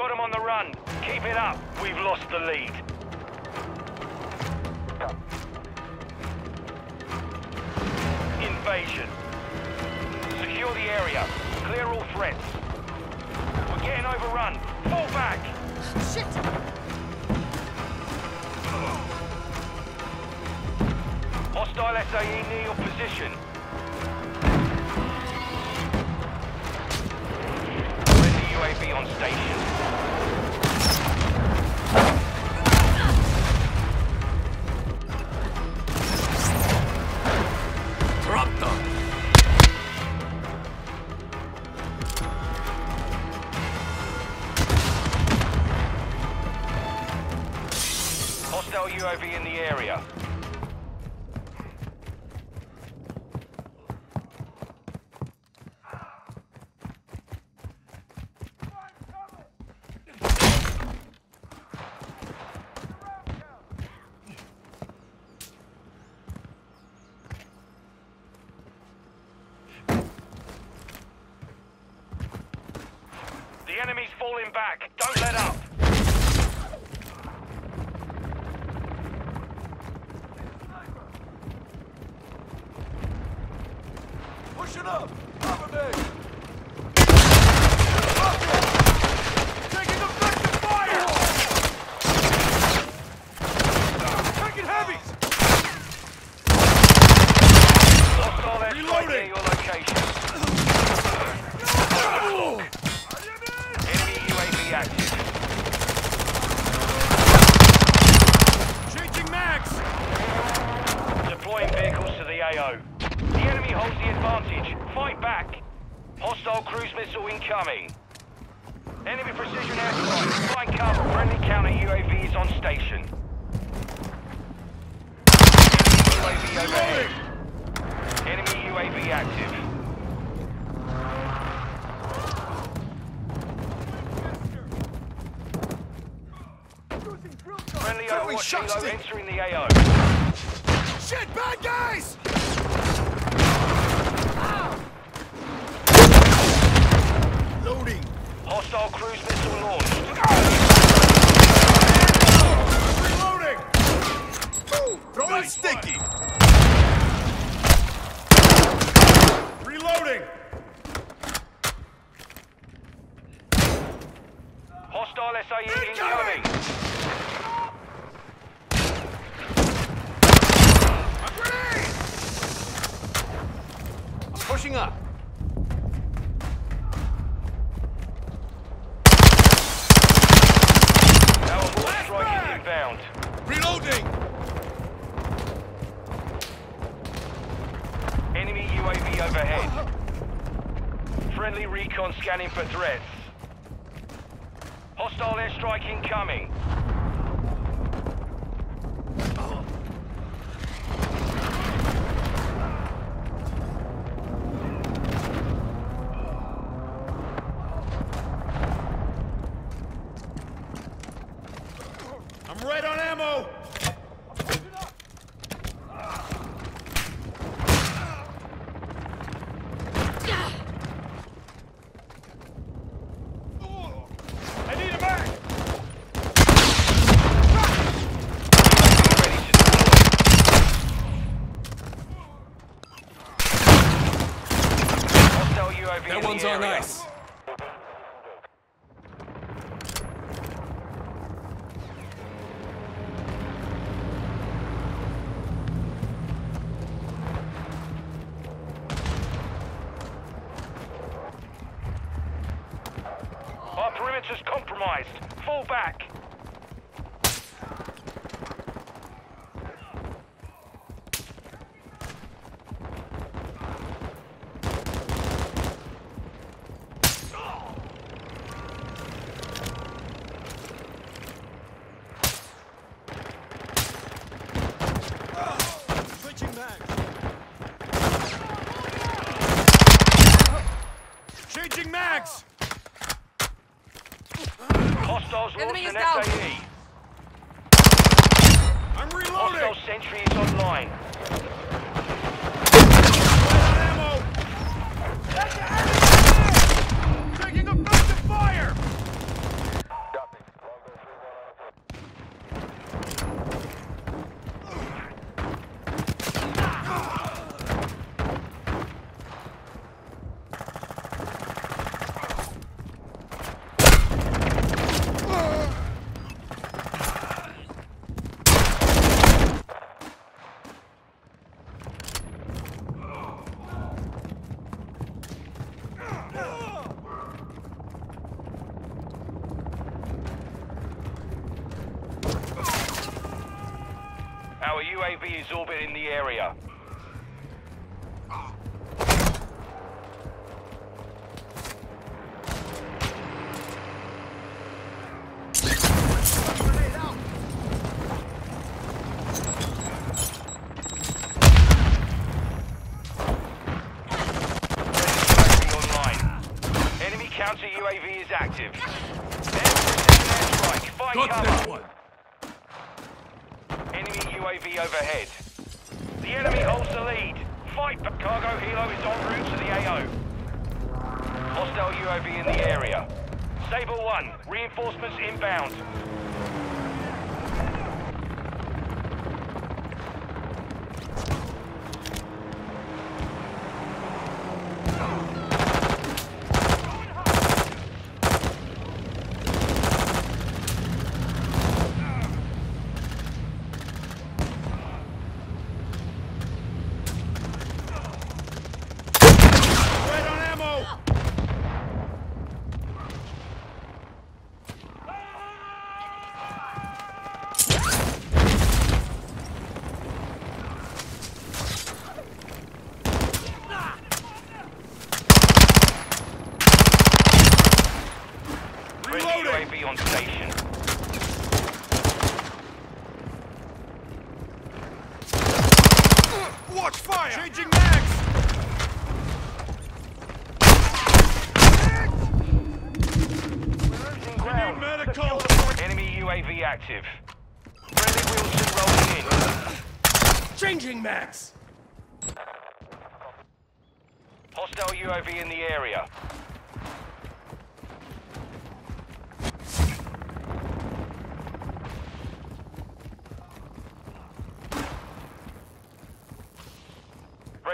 got him on the run. Keep it up. We've lost the lead. Invasion. Secure the area. Clear all threats. We're getting overrun. Fall back! Shit! Hostile SAE near your position. UAV on station. UAV in the area. The enemy's falling back. for threat. Hostiles Enemy is down. SAE. I'm reloading. Hostile sentry is online. Ammo. Taking effective fire! Is orbiting the area.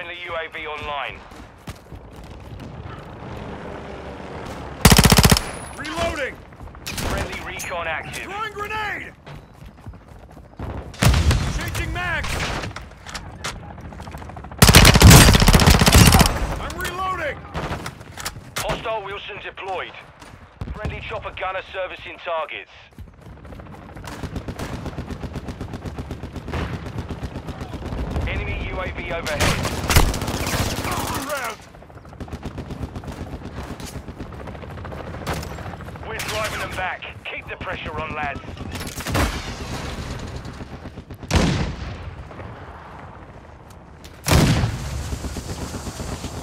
Friendly UAV online. Reloading. Friendly recon active. Throwing grenade. Changing mags. I'm reloading. Hostile Wheelson deployed. Friendly chopper gunner servicing targets. Enemy UAV overhead. Round. We're driving them back. Keep the pressure on, lads.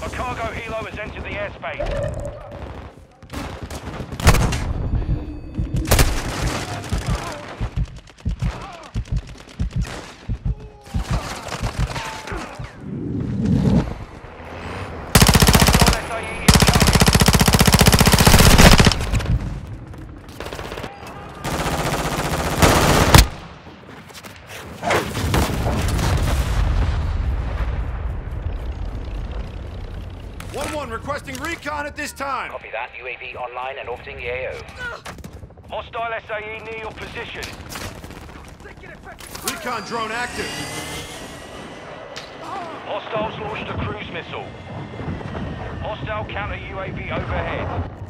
A cargo helo has entered the airspace. Hostile SAE incoming. One one requesting recon at this time. Copy that. UAV online and orbiting the AO. Hostile SAE near your position. Recon drone active. Hostiles launched a cruise missile. Hostile counter UAV overhead.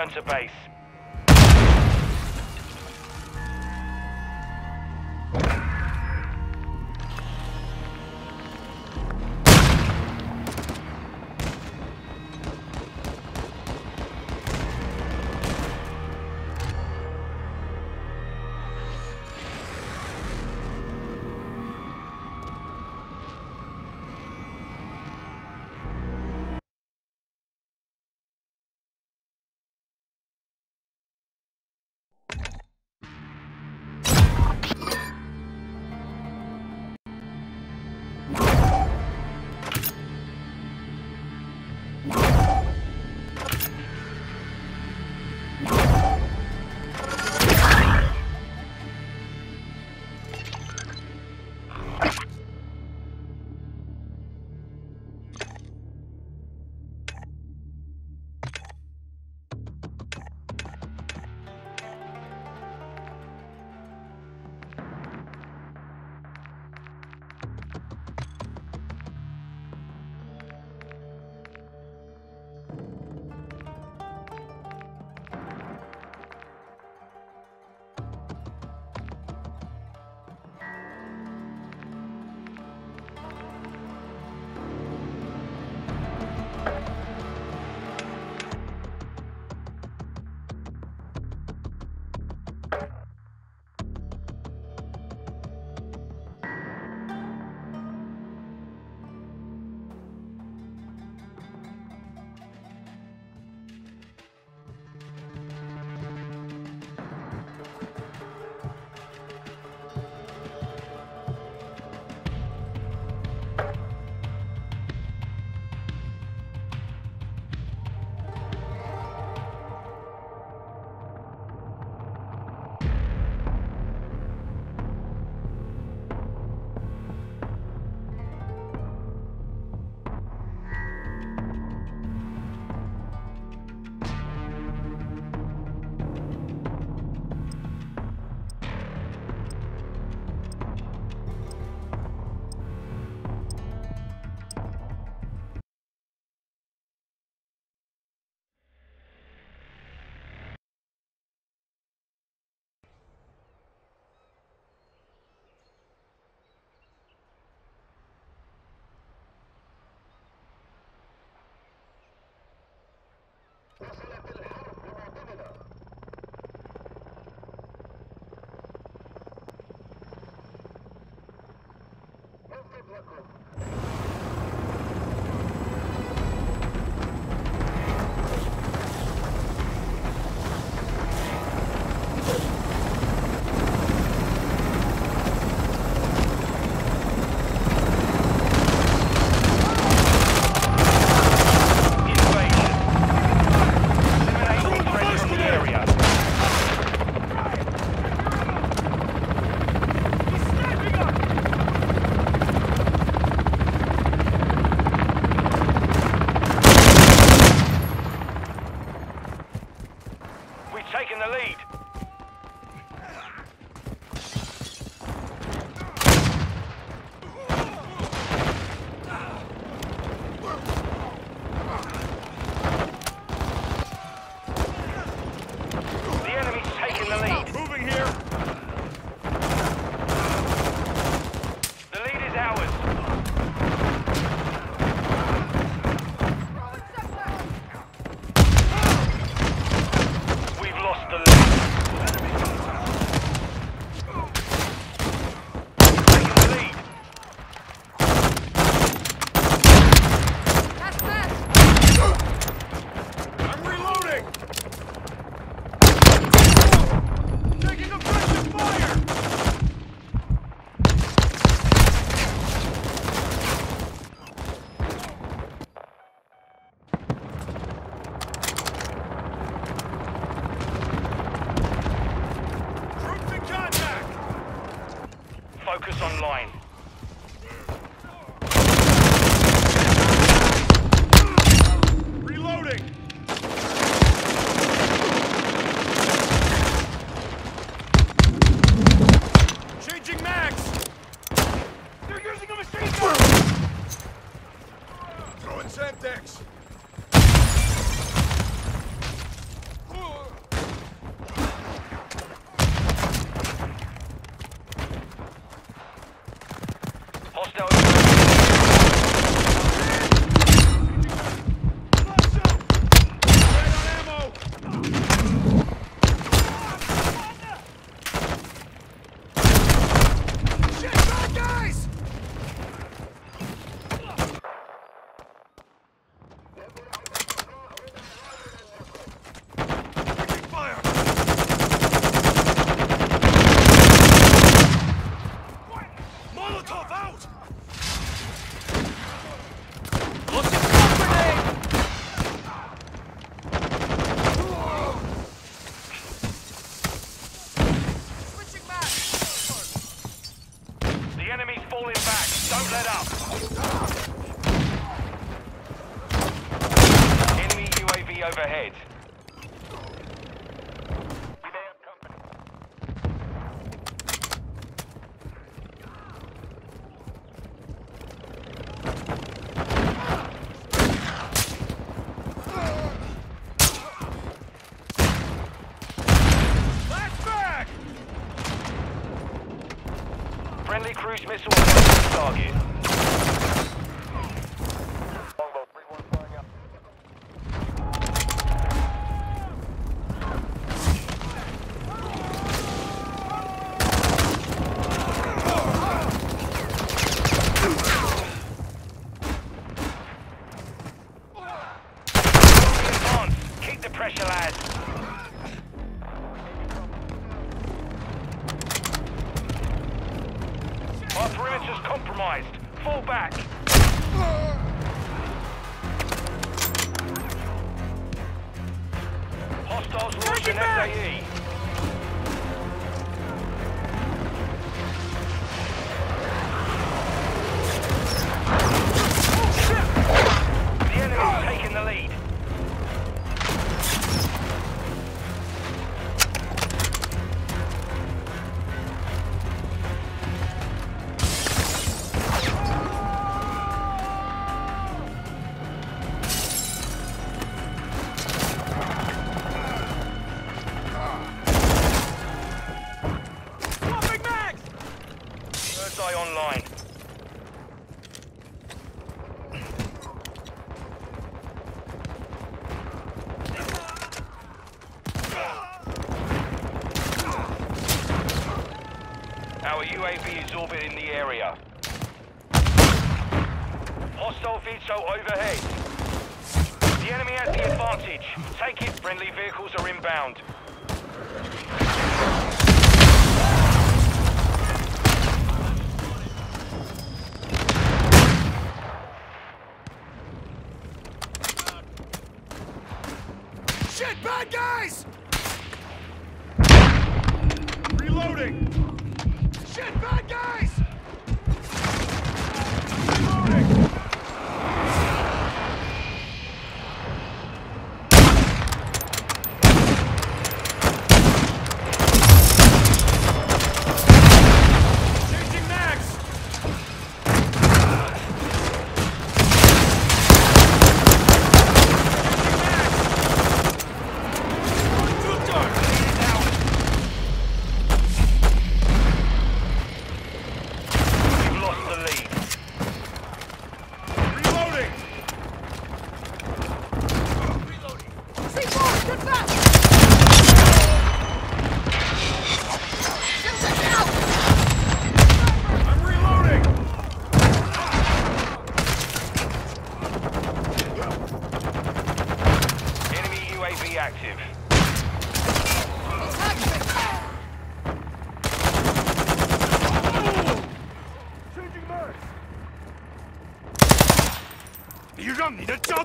Return to base. Thank you. Friendly cruise missile target.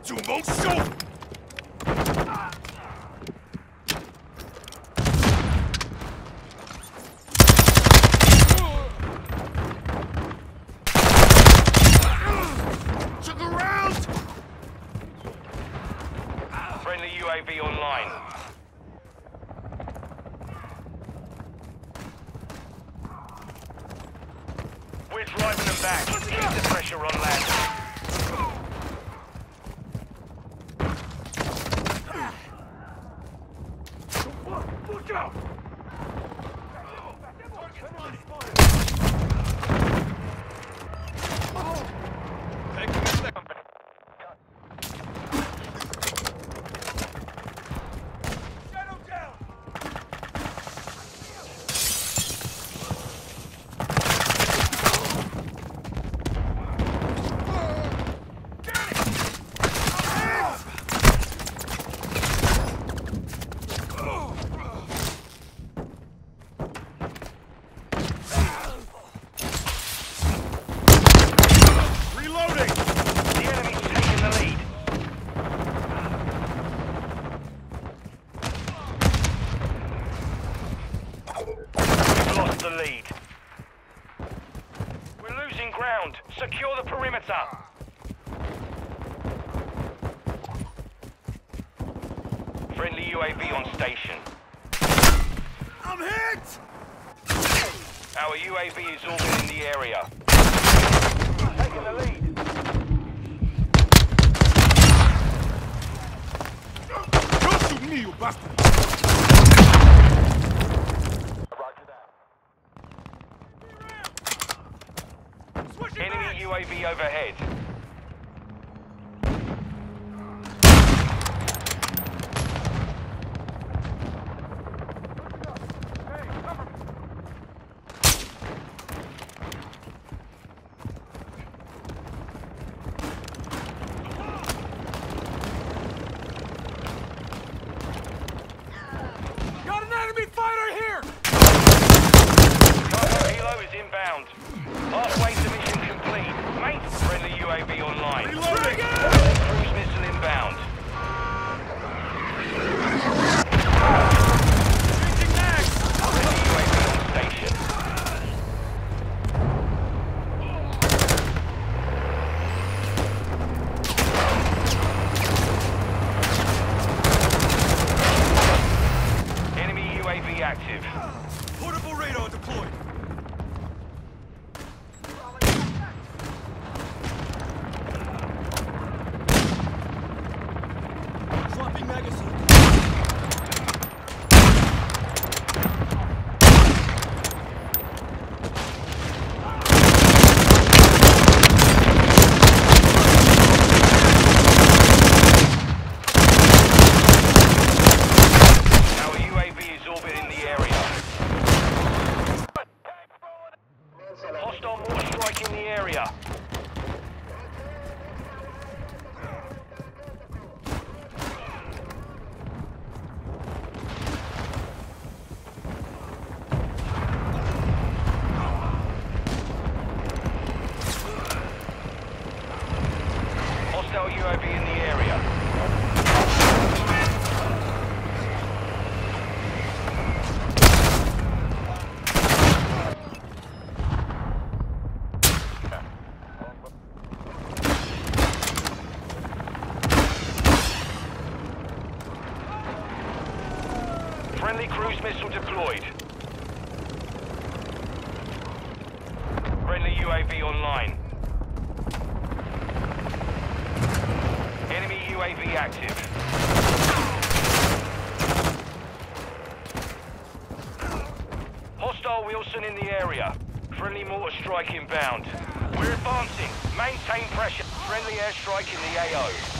to most show. Wheelson in the area. Friendly mortar strike inbound. We're advancing. Maintain pressure. Friendly airstrike in the AO.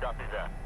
Copy that.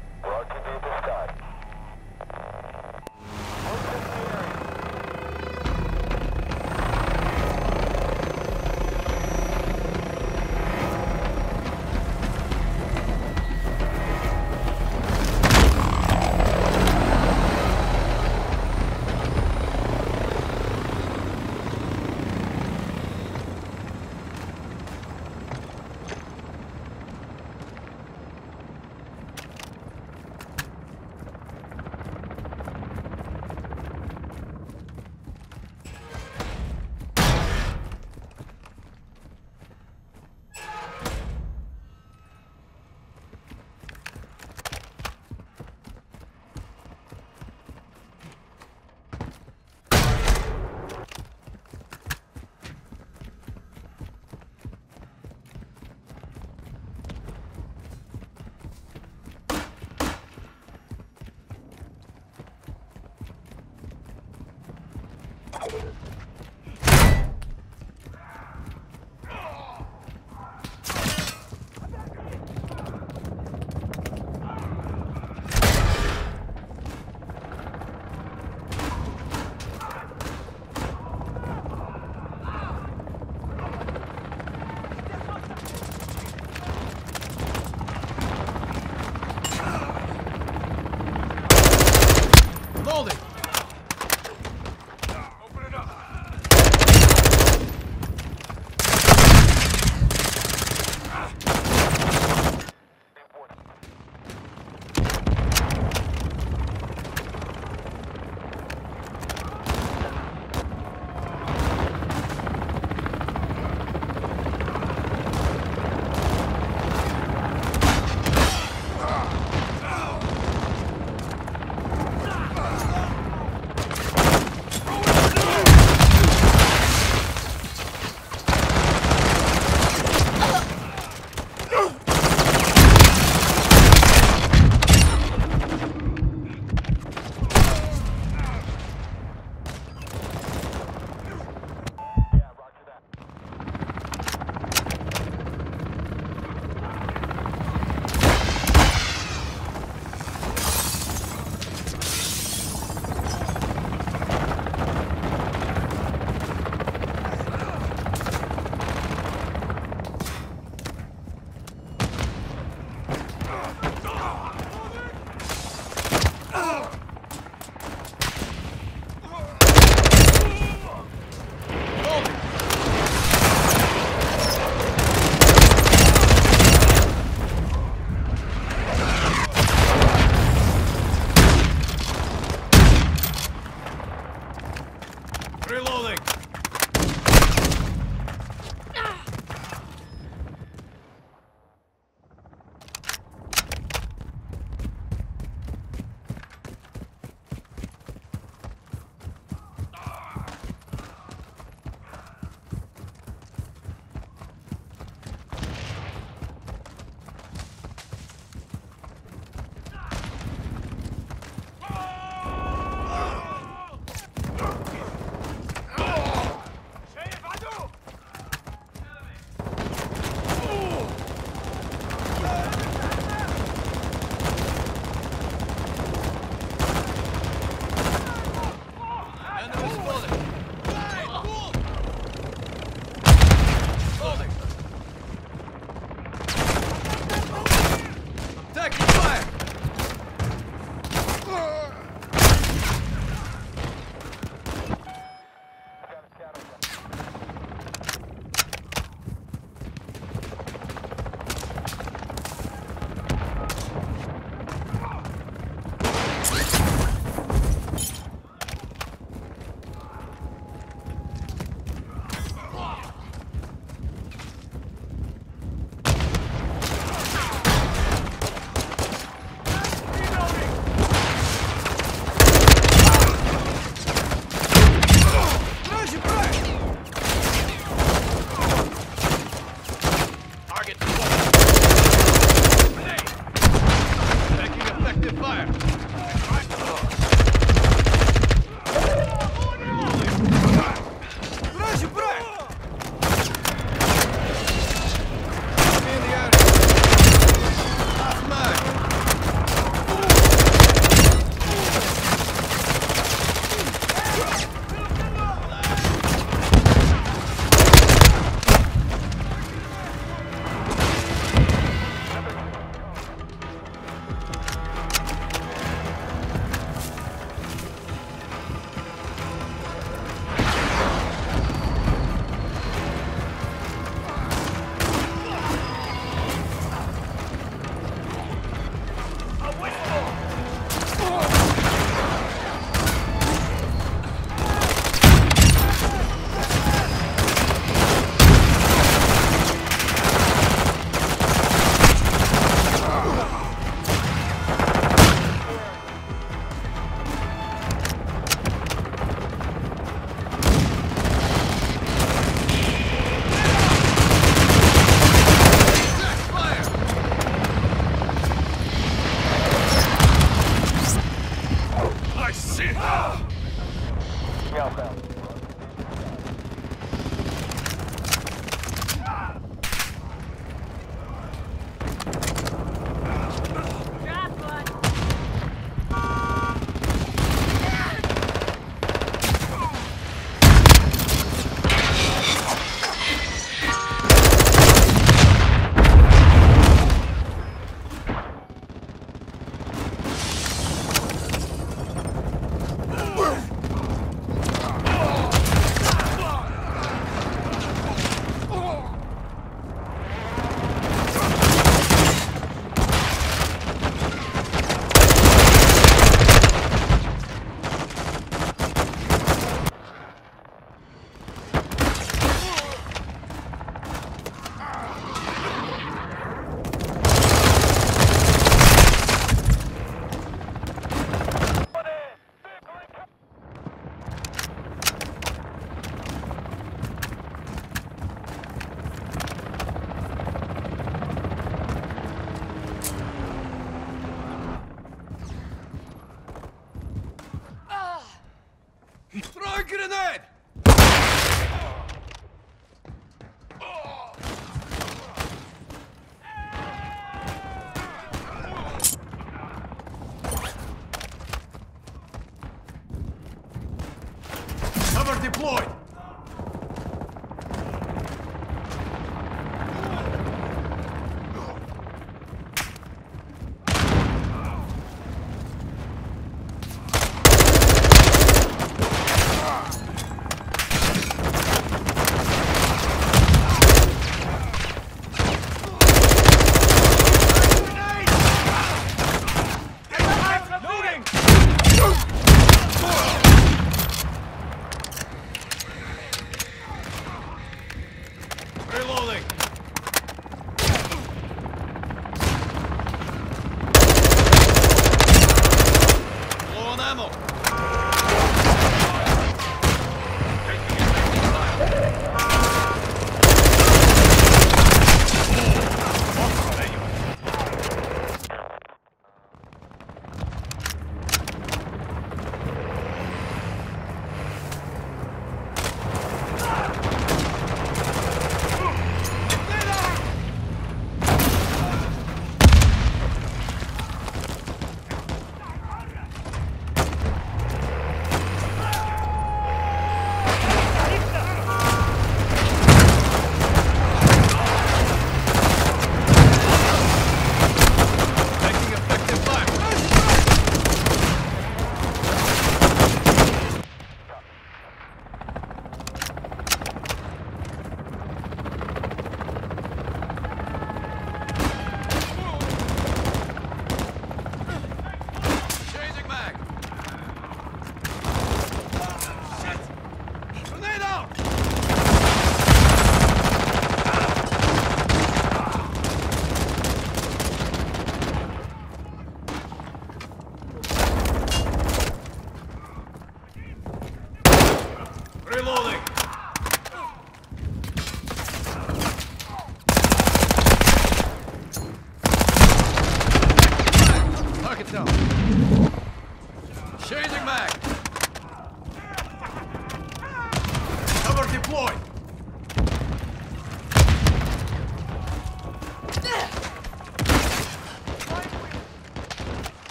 Deploy!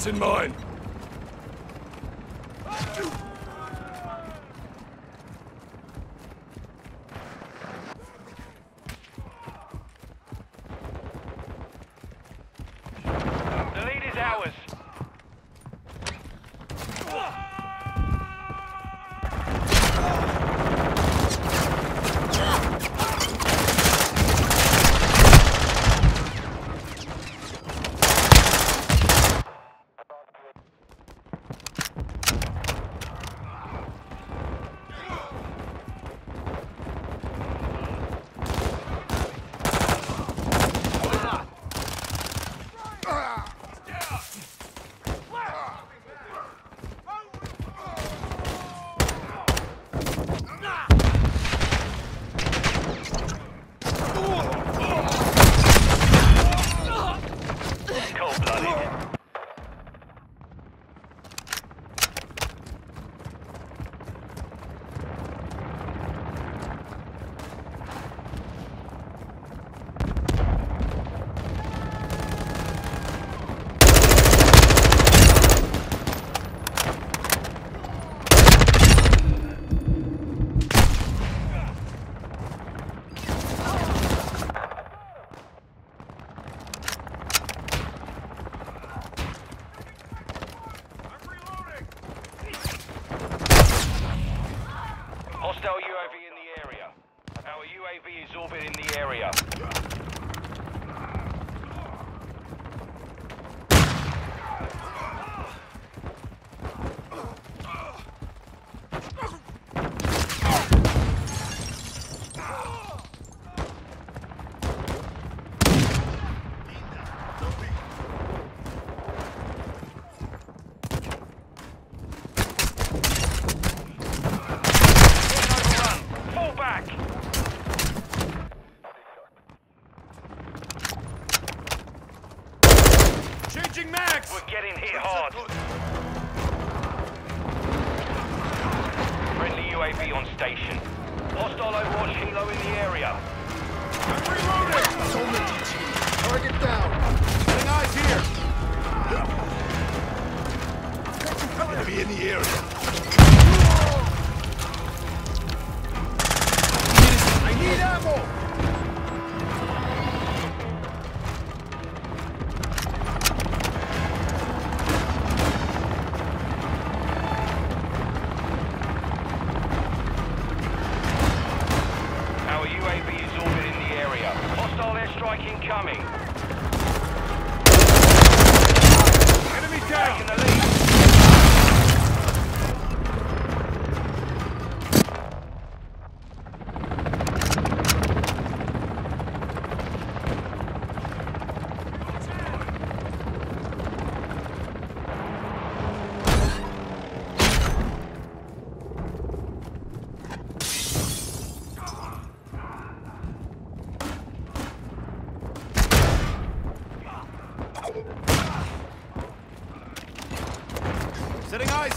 Plants in mine.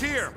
Here.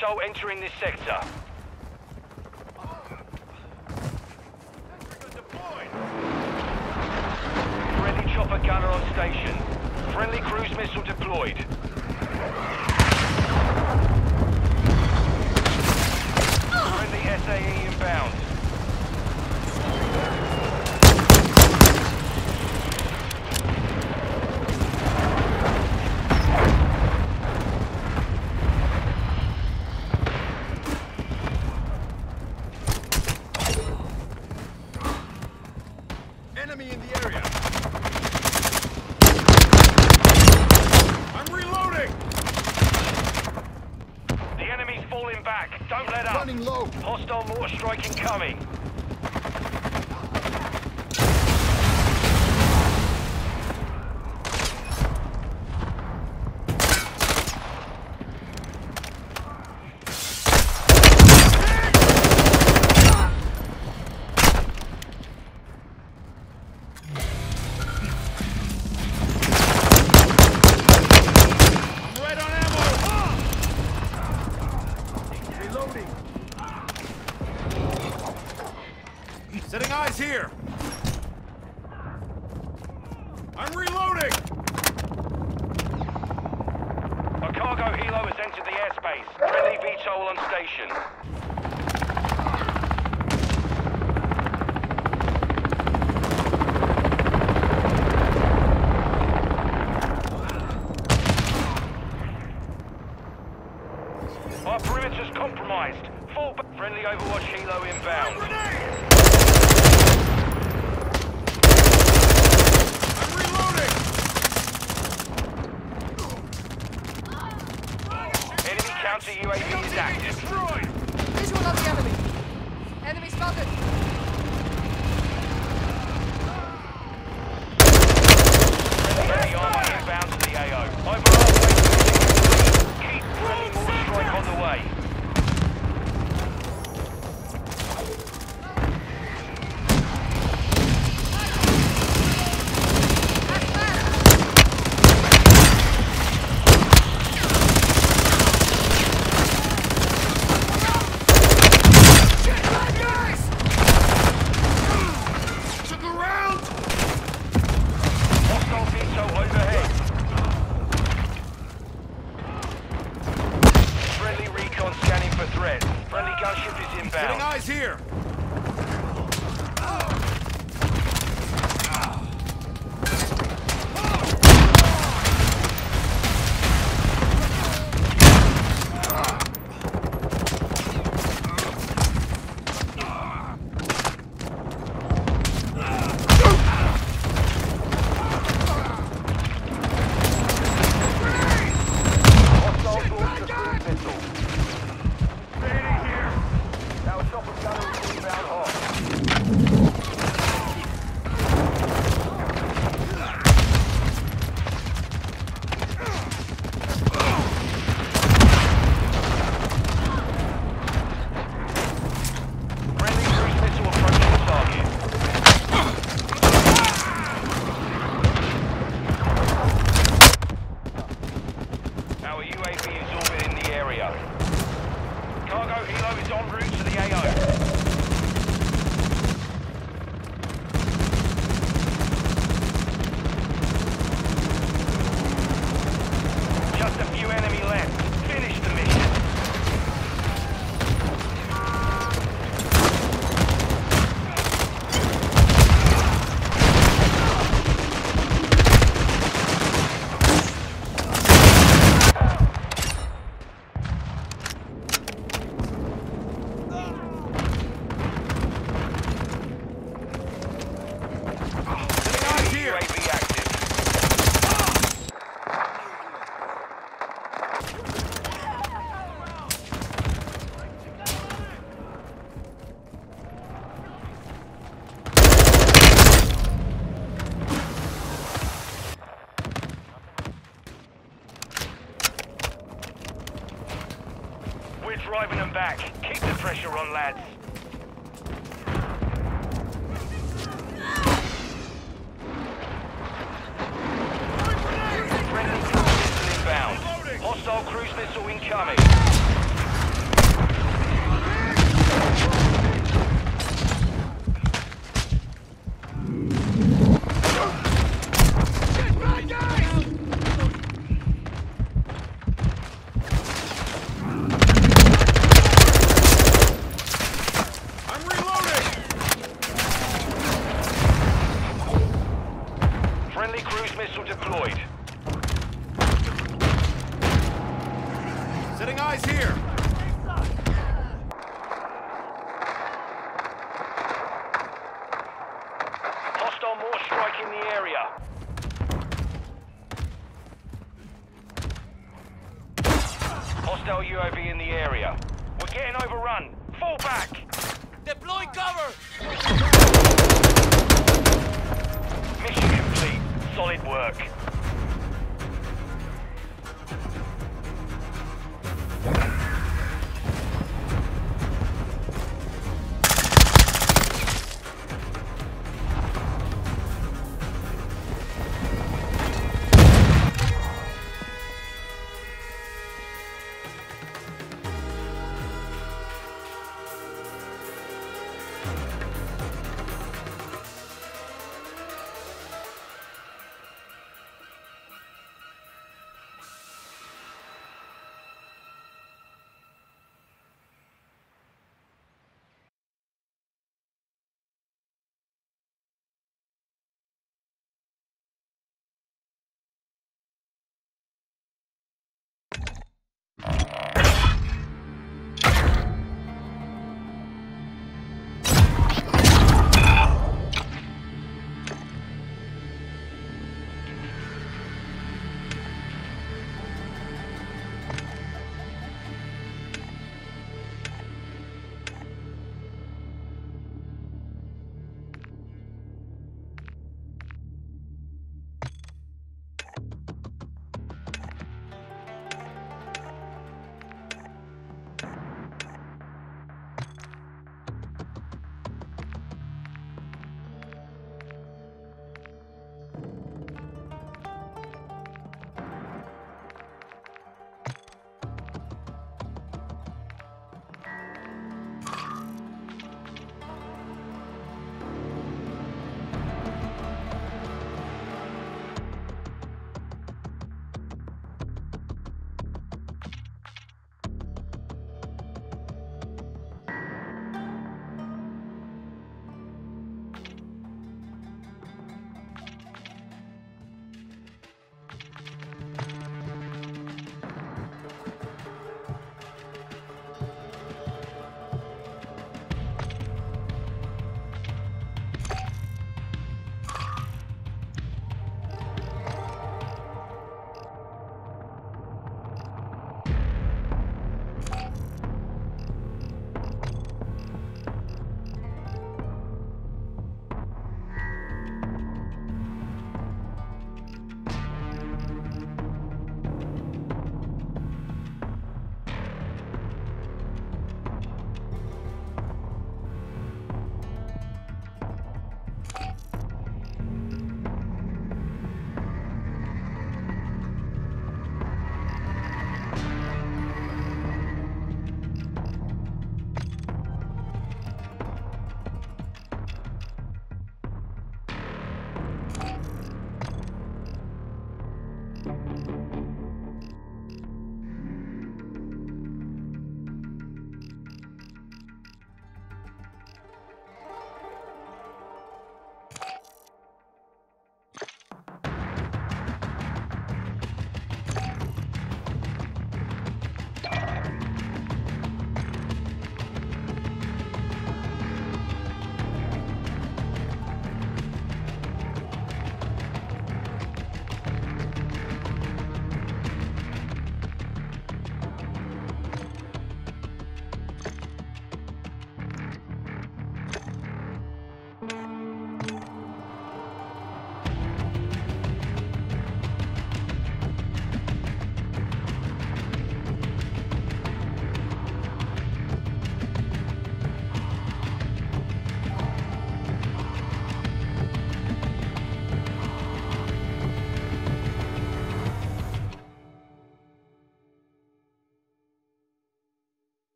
VTOL entering this sector. Setting eyes here!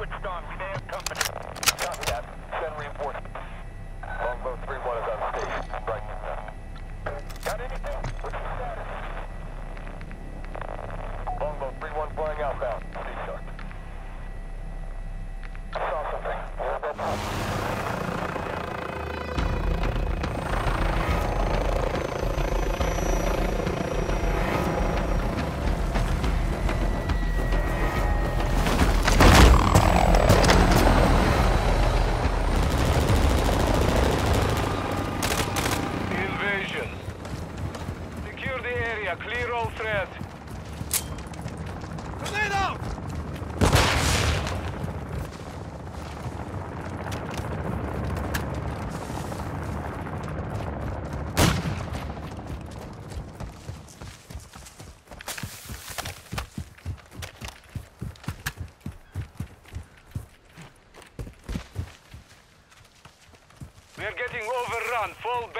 switched on. We may have company. Copy that. Send reinforcements. Longbow 3-1 is on station. Right. now. Got anything? What's the status? Longbow 3-1 flying outbound. Sea sharp. I saw something. We're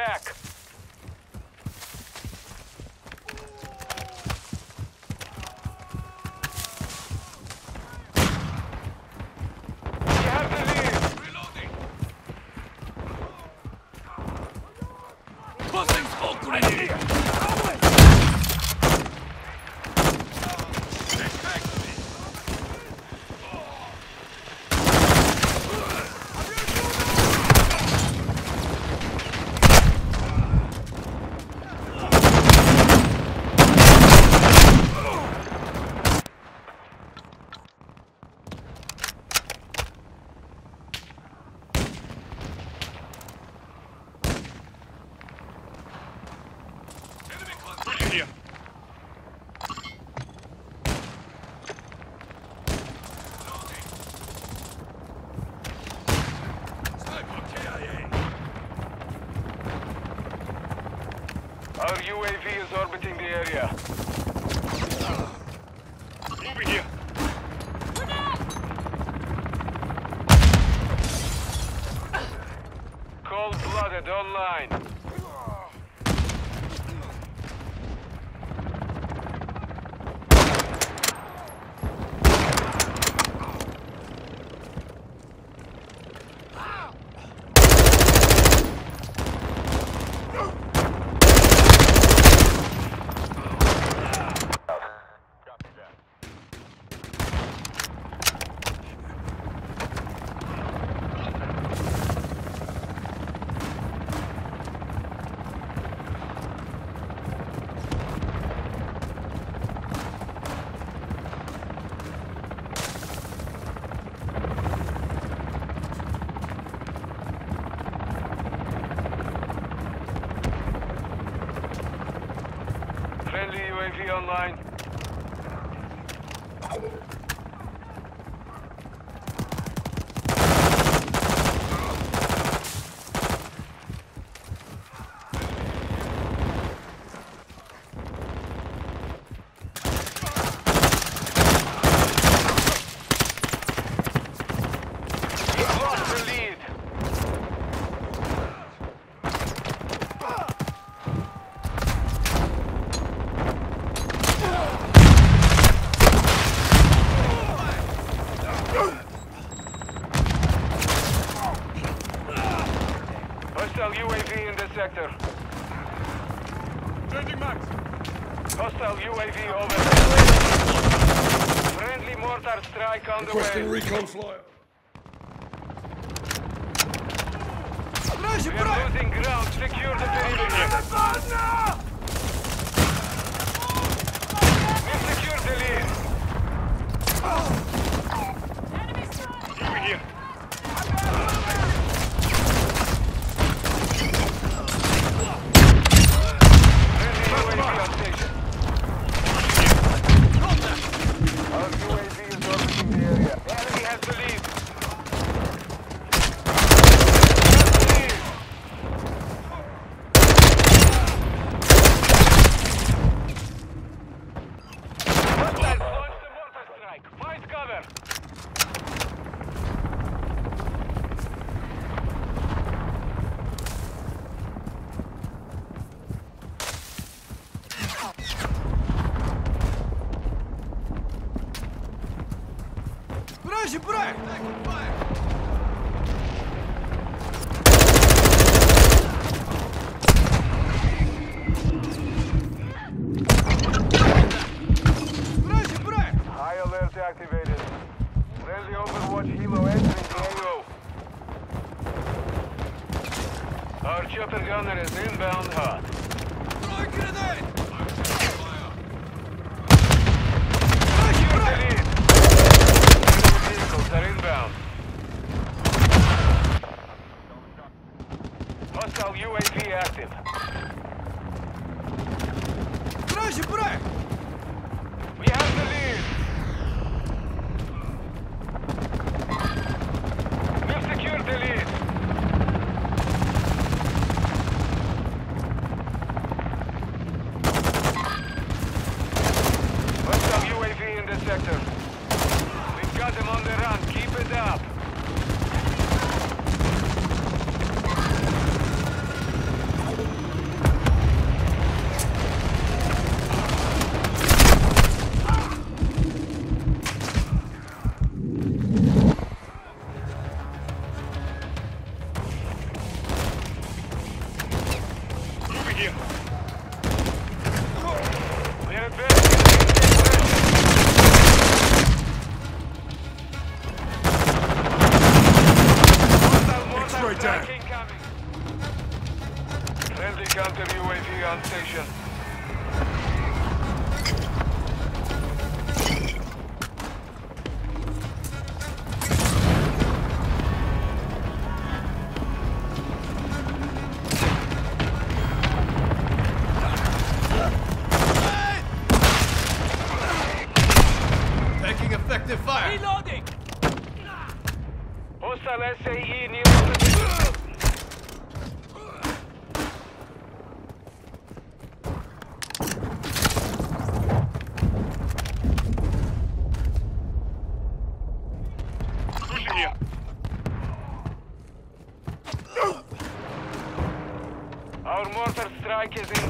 back. UAV is orbiting the area. line. сектор. activated.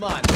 Come on,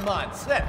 Dispersion